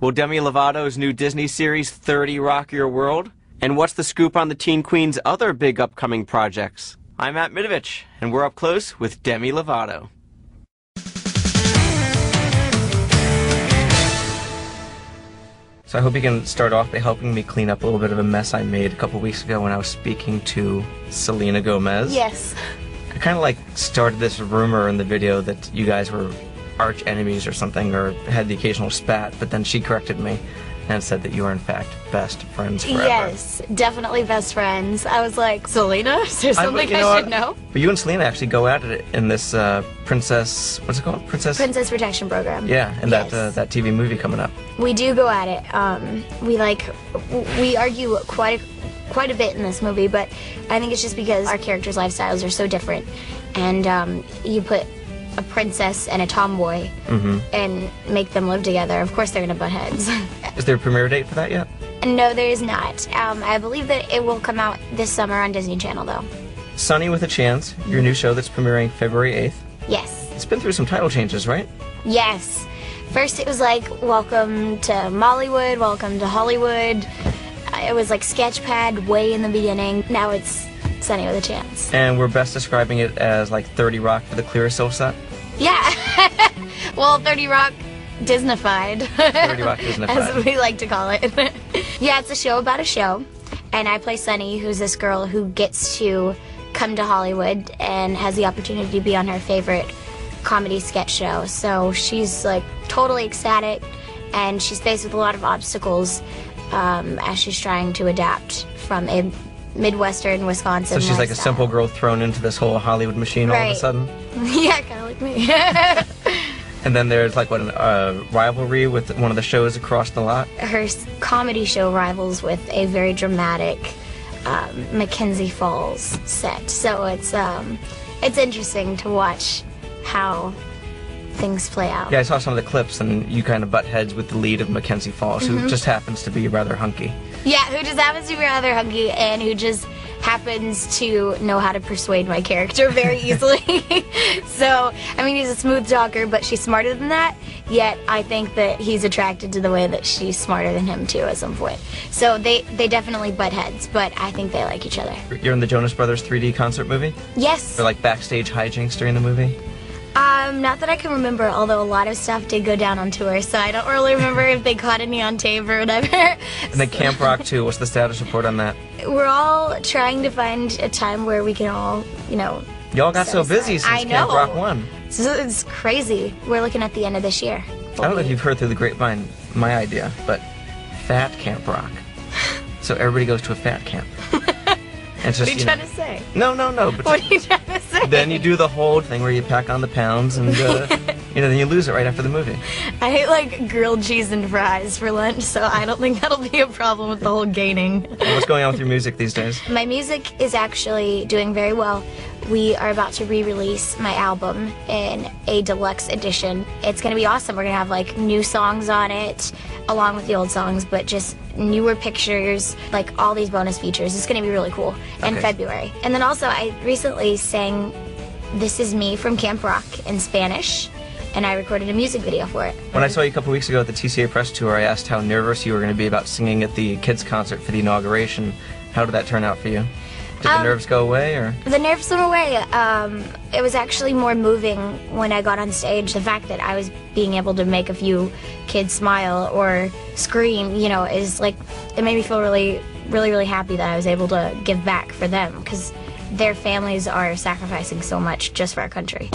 Will Demi Lovato's new Disney series 30 rock your world? And what's the scoop on the Teen Queen's other big upcoming projects? I'm Matt Mitovich, and we're up close with Demi Lovato. So I hope you can start off by helping me clean up a little bit of a mess I made a couple weeks ago when I was speaking to Selena Gomez. Yes. I kind of like started this rumor in the video that you guys were arch enemies or something, or had the occasional spat, but then she corrected me and said that you are in fact best friends forever. Yes, definitely best friends. I was like, Selena? Is there something you I, know should know? But you and Selena actually go at it in this uh, Princess. What's it called? Princess. Princess Protection Program. Yeah, and that uh, that TV movie coming up. We do go at it. Um, we like, we argue quite a, quite a bit in this movie, but I think it's just because our characters' lifestyles are so different, and um, you put a princess and a tomboy Mm-hmm. and make them live together. Of course, they're gonna butt heads. Is there a premiere date for that yet? no, there is not. Um, I believe that it will come out this summer on Disney Channel, though. Sonny with a Chance, your new show that's premiering February 8th. Yes. It's been through some title changes, right? Yes. First, it was like, welcome to Mollywood, welcome to Hollywood. Uh, It was like Sketchpad way in the beginning. Now it's Sonny with a Chance. And we're best describing it as like 30 Rock for the Clearasil set. Yeah. well, 30 Rock Disneyfied. 30 Rock Disneyfied. As we like to call it. yeah, it's a show about a show. And I play Sonny, who's this girl who gets to come to Hollywood and has the opportunity to be on her favorite comedy sketch show. So she's like totally ecstatic and she's faced with a lot of obstacles um, as she's trying to adapt from a Midwestern Wisconsin. So she's like a simple girl thrown into this whole Hollywood machine all of a Right. sudden. yeah, kind of like me. And then there's like what a uh, rivalry with one of the shows across the lot. her comedy show rivals with a very dramatic um, Mackenzie Falls set. So it's um, it's interesting to watch how things play out. Yeah, I saw some of the clips, and you kind of butt heads with the lead of Mackenzie Falls, Mm-hmm. who just happens to be rather hunky. Yeah, who just happens to be rather hunky and who just happens to know how to persuade my character very easily. so, I mean, he's a smooth talker, but she's smarter than that. Yet, I think that he's attracted to the way that she's smarter than him too at some point. So they they definitely butt heads, but I think they like each other. You're in the Jonas Brothers 3D concert movie. Yes. Or like backstage hijinks during the movie. Um, not that I can remember, although a lot of stuff did go down on tour, so I don't really remember if they caught any on tape or whatever. And then Camp Rock 2. What's the status report on that? We're all trying to find a time where we can all, you know, Y'all got so busy aside. since I Camp know. Rock 1. it's, it's crazy. We're looking at the end of this year. I don't know if you've heard through the grapevine my idea, but fat Camp Rock. So everybody goes to a fat camp. And it's just, What are you know- trying to say? No, no, no. But What are you trying to say? then you do the whole thing where you pack on the pounds and, uh, you know, then you lose it right after the movie. I hate like grilled cheese and fries for lunch, so I don't think that'll be a problem with the whole gaining. What's going on with your music these days? My music is actually doing very well. We are about to re-release my album in a deluxe edition. It's gonna be awesome. We're gonna have like new songs on it, along with the old songs, but just newer pictures, like all these bonus features. It's gonna be really cool in Okay. February. And then also, I recently sang "This Is Me" from Camp Rock in Spanish, and I recorded a music video for it. When I saw you a couple weeks ago at the TCA press tour, I asked how nervous you were going to be about singing at the kids' concert for the inauguration. How did that turn out for you? Did the Um, nerves go away, or The nerves went away. Um, it was actually more moving when I got on stage. The fact that I was being able to make a few kids smile or scream, you know, is like it made me feel really, really, really happy that I was able to give back for them because their families are sacrificing so much just for our country.